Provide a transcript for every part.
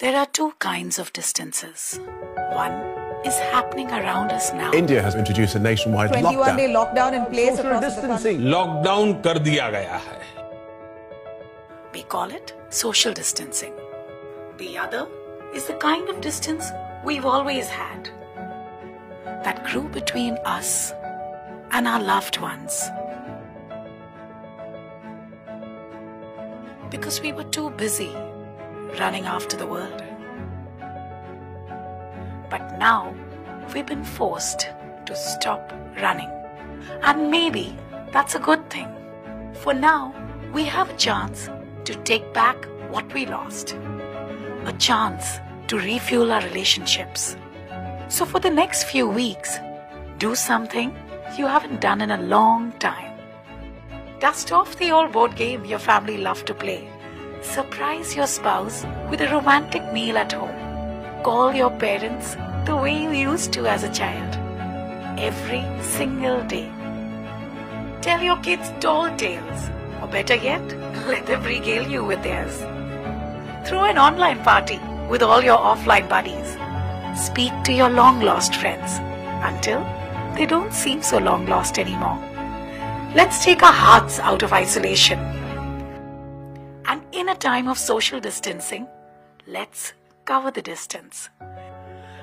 There are two kinds of distances. One is happening around us now. India has introduced a nationwide lockdown. 21 day lockdown in place Social across distancing. the country. Lockdown kar diya gaya hai. We call it social distancing. The other is the kind of distance we've always had that grew between us and our loved ones. Because we were too busy running after the world. But now we've been forced to stop running. And maybe that's a good thing. For now, we have a chance to take back what we lost. A chance to refuel our relationships. So for the next few weeks, do something you haven't done in a long time. Dust off the old board game your family loved to play. Surprise your spouse with a romantic meal at home. Call your parents the way you used to as a child. Every single day. Tell your kids tall tales, or better yet, let them regale you with theirs. Throw an online party with all your offline buddies. Speak to your long lost friends until they don't seem so long lost anymore. Let's take our hearts out of isolation. In a time of social distancing, let's cover the distance.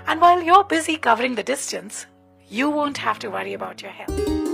And while you're busy covering the distance, you won't have to worry about your health.